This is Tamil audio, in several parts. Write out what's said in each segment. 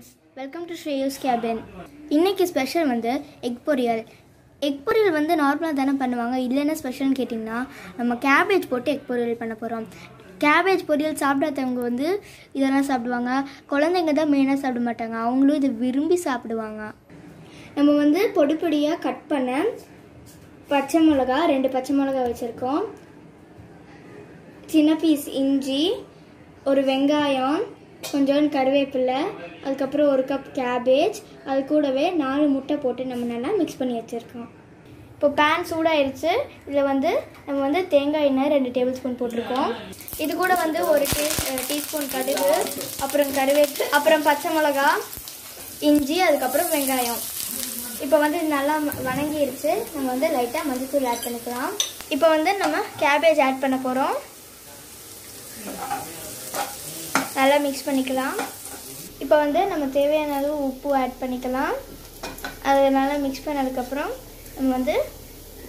ஃப்ரெண்ட்ஸ் வெல்கம் டு ஸ்ரேயூஸ் கேபின் இன்றைக்கி ஸ்பெஷல் வந்து எக் பொரியல். எக் பொரியல் வந்து நார்மலாக தானே பண்ணுவாங்க. இல்லைன்னா ஸ்பெஷல்னு கேட்டிங்கன்னா நம்ம கேபேஜ் போட்டு எக் பொரியல் பண்ண போகிறோம் கேபேஜ் பொரியல் சாப்பிடாதவங்க வந்து இதெல்லாம் சாப்பிடுவாங்க. குழந்தைங்க தான் மெயினாக சாப்பிட மாட்டாங்க. அவங்களும் இதை விரும்பி சாப்பிடுவாங்க. நம்ம வந்து பொடி பொடியாக கட் பண்ண பச்சை மிளகா ரெண்டு பச்சை மிளகா வச்சுருக்கோம். சின்ன பீஸ் இஞ்சி ஒரு வெங்காயம் கொஞ்சோண்டு கருவேப்பிலை அதுக்கப்புறம் ஒரு கப் கேபேஜ் அது கூடவே நாலு முட்டை போட்டு நம்ம நல்லா மிக்ஸ் பண்ணி வச்சுருக்கோம். இப்போ பேன் சூடாயிருச்சு. இதில் வந்து நம்ம வந்து தேங்காய் எண்ணெய் ரெண்டு டேபிள் ஸ்பூன் போட்டிருக்கோம். இது கூட வந்து ஒரு டீ டீஸ்பூன் கடுகு அப்புறம் கருவேப்பு அப்புறம் பச்சை மிளகா இஞ்சி அதுக்கப்புறம் வெங்காயம். இப்போ வந்து நல்லா வ- வணங்கிருச்சு. நம்ம வந்து லைட்டாக மஞ்சத்தூள் ஆட் பண்ணிக்கலாம். இப்போ வந்து நம்ம கேபேஜ் ஆட் பண்ண போகிறோம் நல்லா மிக்ஸ் பண்ணிக்கலாம். இப்போ வந்து நம்ம தேவையான அளவு உப்பு ஆட் பண்ணிக்கலாம். அது நல்லா மிக்ஸ் பண்ணதுக்கப்புறம் நம்ம வந்து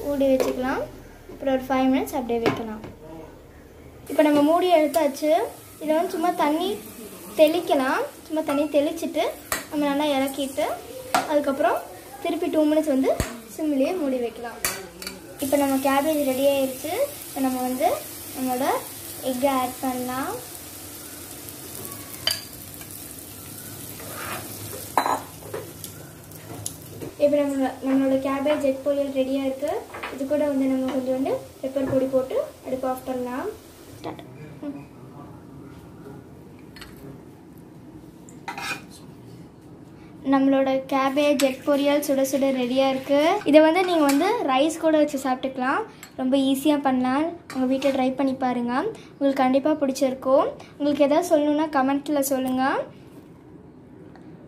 மூடி வச்சுக்கலாம். அப்புறம் ஒரு ஃபைவ் மினிட்ஸ் அப்படியே வைக்கலாம். இப்போ நம்ம மூடி எடுத்தாச்சு. இதை வந்து சும்மா தண்ணி தெளிக்கலாம். சும்மா தண்ணி தெளிச்சிட்டு நம்ம நல்லா இறக்கிட்டு அதுக்கப்புறம் திருப்பி டூ மினிட்ஸ் வந்து சிம்லேயே மூடி வைக்கலாம். இப்போ நம்ம கேபேஜ் ரெடி ஆயிடுச்சு இப்போ நம்ம வந்து நம்மளோட எக்கை ஆட் பண்ணலாம். இப்போ நம்ம நம்மளோட கேபேஜ் எக் பொரியல் ரெடியாக இருக்குது இது கூட வந்து நம்ம கொஞ்சோண்டு பெப்பர் பொடி போட்டு அடுப்பு ஆஃப் பண்ணலாம். ஸ்டார்ட் நம்மளோட கேபேஜ் எக் பொரியல் சுட சுட ரெடியாக இருக்குது இதை வந்து நீங்கள் வந்து ரைஸ் கூட வச்சு சாப்பிட்டுக்கலாம். ரொம்ப ஈஸியாக பண்ணலாம். உங்கள் வீட்டில் ட்ரை பண்ணி பாருங்கள் உங்களுக்கு கண்டிப்பாக பிடிச்சிருக்கும். உங்களுக்கு எதாவது சொல்லணுன்னா கமெண்ட்டில் சொல்லுங்கள்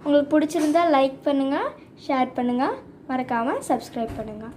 உங்களுக்கு பிடிச்சிருந்தா லைக் பண்ணுங்கள் ஷேர் பண்ணுங்கள் மறக்காமல் சப்ஸ்கிரைப் பண்ணுங்கள்